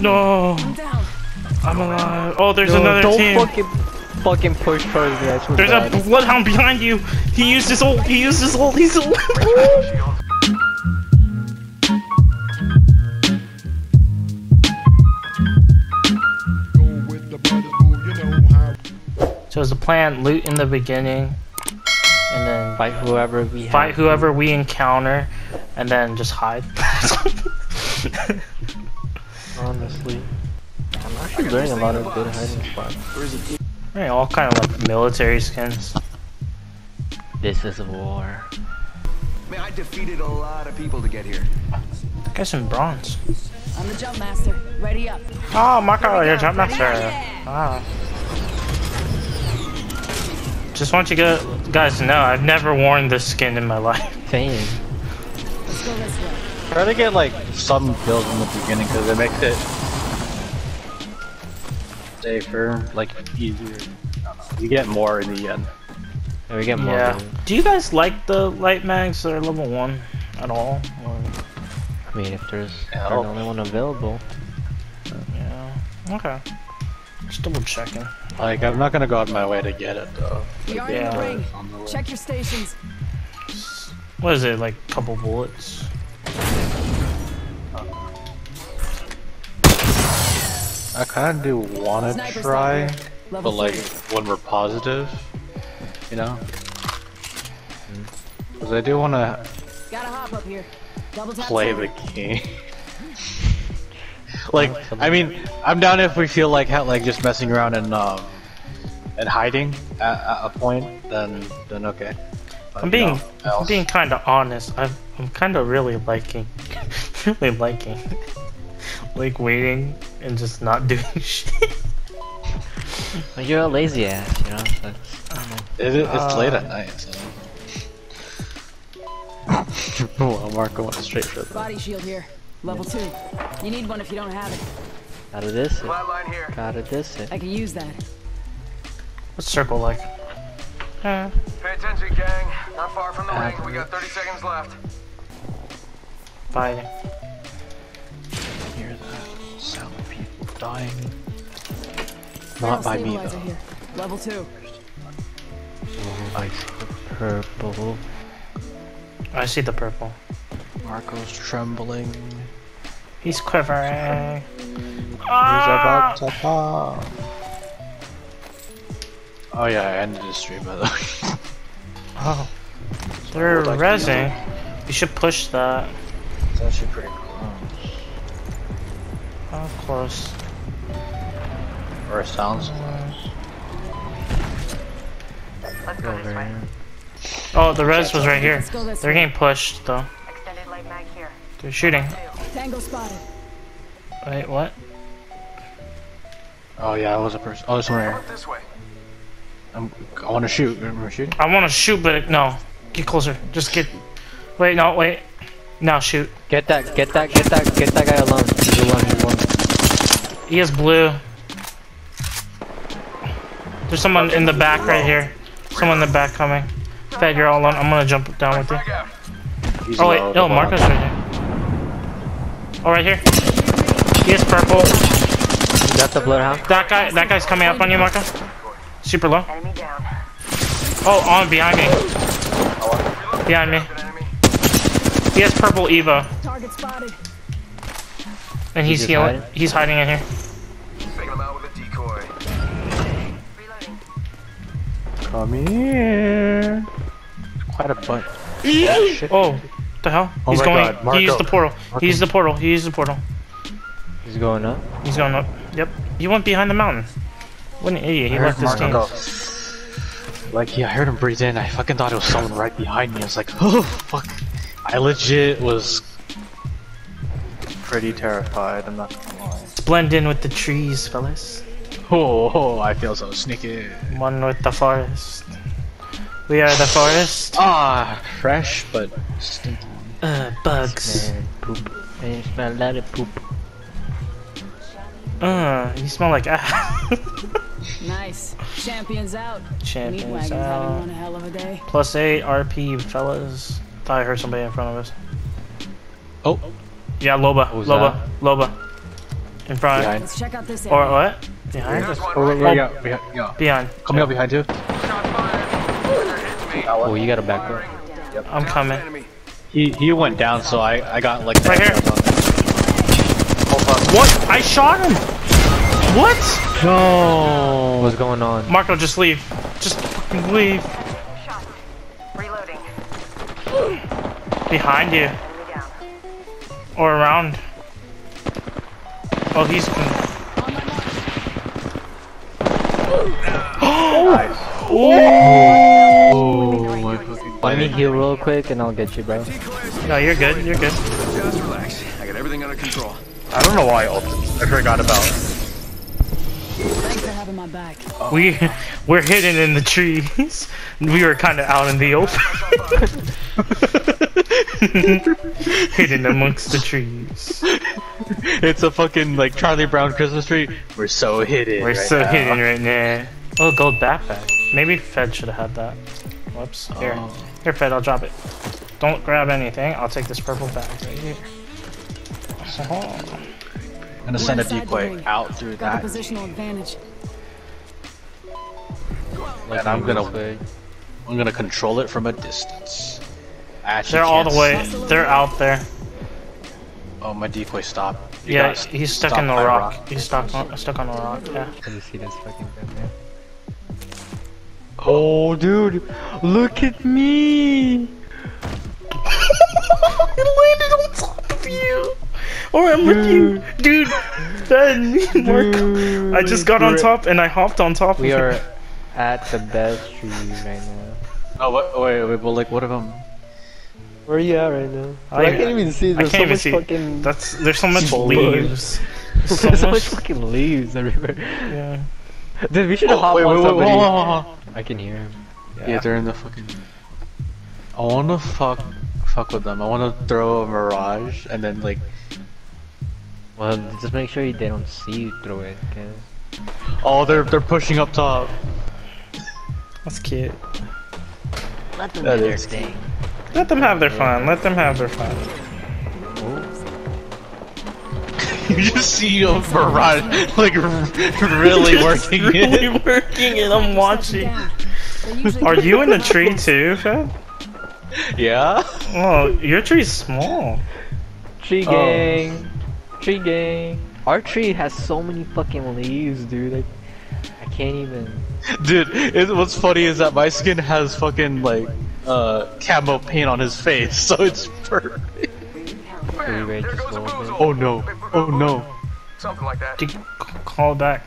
No, I'm alive. Oh, there's No, another don't team. fucking fucking push towards me. I swear There's to a bloodhound behind you. He used his ult. He used his ult. He's ult. so it's a plan: loot in the beginning, and then fight whoever we have. fight whoever we encounter, and then just hide. Honestly, I'm actually learning a lot of good hiding spots. Right, all kind of like military skins. This is war. Man, I defeated a lot of people to get here. That guy's in bronze. I'm the jump master. Ready up. Oh, Marco, you're jump master. Ah. Just want you go- guys to know, I've never worn this skin in my life. Same. Let's go this way. Try to get like some builds in the beginning because it makes it safer, like easier. I don't know. You get more in the end. Yeah, we get more. Yeah. Do you guys like the light mags that are level 1 at all? Or, I mean, if there's they're the only one available. yeah. Okay. Just double checking. Like I'm not gonna go out of my way to get it though. We are Yeah. in the ring. The. Check your stations. What is it, like a couple bullets? I kind of do want to try, out here. Level but like three. when we're positive, you know. Because I do want to Gotta hop up here. Double tap. play the game. like, I mean, I'm down if we feel like ha- like just messing around and um and hiding at, at a point, then then okay. But, I'm being know, I'm being kind of honest. I'm I'm kind of really liking, really liking, like waiting and just not doing shit. But you're a lazy ass, you know. So it's, I don't know. It, is- it's late Uh, at night. So. well, Marco went straight for the. Body shield here. Level two. You need one if you don't have it. Gotta this it. Flatline here. Gotta this it. I can use that. What's circle like? Eh, Pay attention, gang. Not far from the ring. We got 30 seconds left. fighting. Dying. Not by me stabilizer though. here. Level two. Ice purple. I see the purple. Marco's trembling. He's quivering. He's Ah! about to fall. Oh yeah, I ended the stream by the way. Oh, they're Would like resing. You should push that. it's actually pretty close. Oh, close. Or sounds. Let's go this way. Oh, the res was right here. Let's go this They're getting pushed though. Extended light mag here. They're shooting. Tango spotted. Wait, what? Oh yeah, I was a person. Oh, there's one here. This way. I'm, I want to shoot. Remember shooting? I want to shoot, but no. Get closer. Just get. Wait, no, wait. Now shoot. Get that, get that, get that, get that guy alone. He's alone, he's alone. He has blue. There's someone in the back right here. Someone in the back coming. Fed, you're all alone. I'm gonna jump down with you. He's Oh wait, low, no, the Marco's right here. Oh, right here. He is purple. You got the bloodhound? That guy, that guy's coming up on you, Marco. Super low. Oh, on behind me. Behind me. Good. He has purple Evo, Target spotted. and he's just healing. hiding? He's hiding in here. Come here. Quite a bunch. Oh, what the hell? Oh he's going. God, Marco. he used the portal. He used the portal. He used the portal. He's going up. He's going up. Yep. He went behind the mountain. What an idiot. He I left his team. Marco. Like, yeah, I heard him breathe in. I fucking thought it was someone right behind me. I was like, oh, fuck. I legit was pretty terrified. I'm not gonna lie. Blend in with the trees, fellas. Oh, oh, I feel so sneaky. One with the forest. We are the forest. Ah, fresh but stinky. Uh, bugs. Man, poop. Man, you smell a lot of poop. Uh, you smell like ass. Nice. Champions out. Champions wagon's having one out. hell of a day. Plus 8 RP, fellas. Thought I heard somebody in front of us. Oh, Yeah, Loba. Who's Loba. Loba. In front. Behind. Let's check out this area. Or what? Behind? There's one Oh, right wait, yeah, behind, yeah. Behind. Coming up behind you. Shot fired. Hit me. Oh, you gotta back up. I'm coming. He he went down, so I I got like Right here. Oh. What? I shot him! What? No. What's going on? Marco, just leave. Just fucking leave. Shot. Reloading. Behind you. Or around. Oh, he's. Oh my fucking. Let me heal real quick and I'll get you, bro. No, you're good. You're good. Just relax. I got everything under control. I don't know why I ulted. I forgot about it. Thanks for having my back. We we're hidden in the trees. We were kind of out in the open, hidden amongst the trees. It's a fucking like Charlie Brown Christmas tree. We're so hidden. We're right so now. hidden right now. Oh, gold backpack. Maybe Fed should have had that. Whoops. Here, Oh. here, Fed. I'll drop it. Don't grab anything. I'll take this purple bag right here. Oh. I'm gonna send a decoy out through Got a positional advantage. Like, and I'm gonna way. I'm gonna control it from a distance. Actually They're all the way. They're out there. Oh, my decoy stopped. You Yeah, he's stuck in the my rock. He's stuck on stuck on the rock. Yeah. Can you see this fucking thing, man? Oh, dude, look at me! it landed on top of you. Or I'm with you, dude. Ben, me and Marco. I just got on top and I hopped on top We of are at the best tree right now. Oh, wait, wait, wait, but like, what if I'm? Where are you at right now? I- I, can't even see. I can't so even much see. fucking. That's there's so much Bush. leaves. So There's so much much. fucking leaves everywhere. Yeah. Dude, we should have Oh, hopped wait, on wait, wait, somebody. whoa, whoa, whoa. I can hear him. Yeah. they're in the fucking. I wanna fuck, fuck with them. I wanna throw a mirage and then like. Well, just make sure they don't see you throw it, cause Oh, they're they're pushing up top. That's cute. let them That do their is thing. Let them have their fun. Let them have their fun. you just see a mirage like really working really it. working and I'm watching. Down. They usually Are you in the tree too, Fed? Yeah. Oh, your tree's small. Tree Oh. gang, tree gang. Our tree has so many fucking leaves, dude. I, I can't even. Dude, it, what's funny is that my skin has fucking like uh camo paint on his face, so it's perfect. Pretty Bam, rate there just goes a rolled bozo. in. Oh no. Oh no. Something like that. Did you call it back?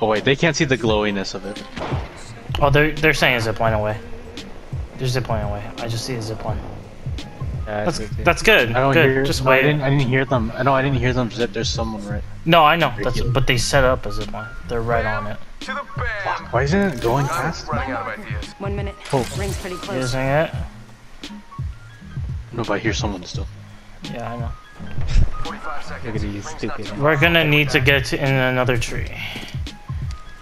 Oh wait, they can't see the glowiness of it. Oh, they're they're saying a zipline away. They're zipline away. I just see a zipline. Yeah, That's I see. that's good. I don't good. hear. just no, I didn't. I didn't hear them. I know. I didn't hear them zip. There's someone right. No, I know. That's Ridiculous. but they set up a zipline. They're right on it. To the bam. Why isn't it going I'm fast? out of ideas. One minute. Oh. Ring's pretty close. Using it. No, but I hear someone still. Yeah, I know. 45 seconds. Look at these stupid- We're gonna need to get in another tree.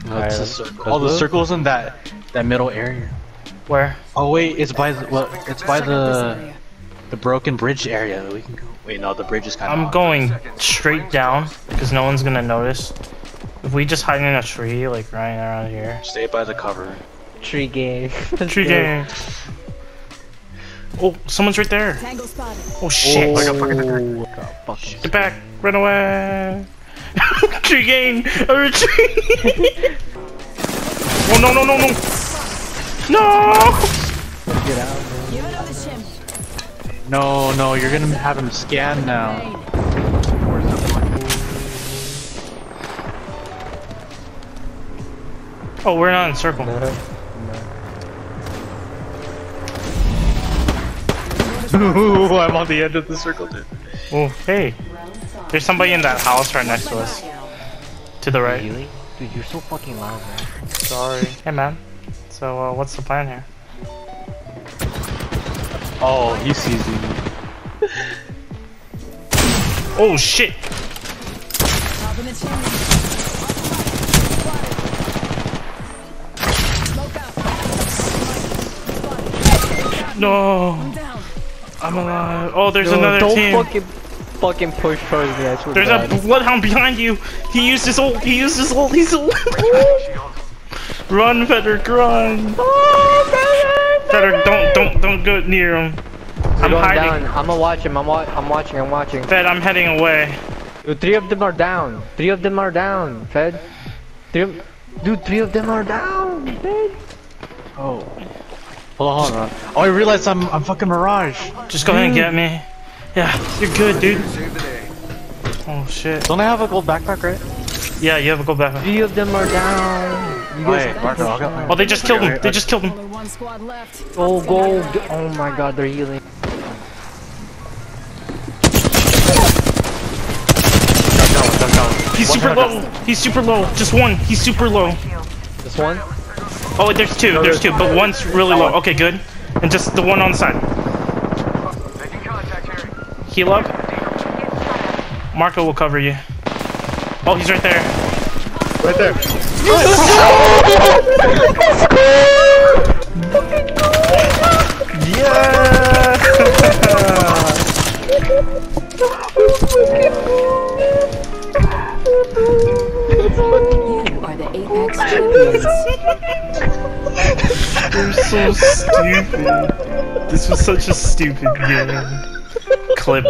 No, Alright, it's a circle. All the circles in that that middle area. Where? Oh wait, it's by the well, it's by Check out this the the broken bridge area. We can go. Wait, no, the bridge is kind of. I'm going straight down because no one's gonna notice. If we just hide in a tree, like right around here. Stay by the cover. Tree gang. Tree gang. Oh, someone's right there. Tango spotted. Oh shit. Oh, fucking. Get back. Run away. tree gang. A retreat. oh no no no no. No. Get out, man. Give it up the shim. No, no, you're gonna have him scan now. Oh, we're not in circle. Ooh, I'm on the end of the circle, dude. Oh, hey. There's somebody in that house right next to us. To the right. Really? Dude, you're so fucking loud, man. Sorry. Hey, man. So, uh, what's the plan here? Oh, he sees you. Oh, shit. Top in the chimney. Smoke out. No. I'm alive. Oh, there's No, another don't team. fucking. fucking push towards me. I There's to a bloodhound behind you. He used his ult. He used his ult. He's ult. run, Federic, run. Oh, Federic, don't, don't, don't go near him. I'm hiding. down. I'm gonna watch him. I'm, wa I'm watching. I'm watching. Fed, I'm heading away. Dude, three of them are down. Three of them are down. Fed. Three of Dude, three of them are down. Fed. Oh. Hold on, hold on. Oh, I realized I'm I'm fucking Mirage. Just go ahead and get me. Yeah, you're good, dude. Save the day. Oh shit. Don't I have a gold backpack, right? Yeah, you have a gold backpack. Three of them are down. You Wait, Marco, I'll Oh, they just killed him. They just killed him. Only one squad left. Oh, go, go. Oh my god, they're healing. He's super low. He's super low. Just one. He's super low. Just one? Oh, there's two. There's two, but one's really low. Okay, good. And just the one on the side. Making contact here. Heal up. Marco will cover you. Oh, he's right there. Right there. Yeah! You are the Apex champions. They're so stupid. This was such a stupid game. Clip.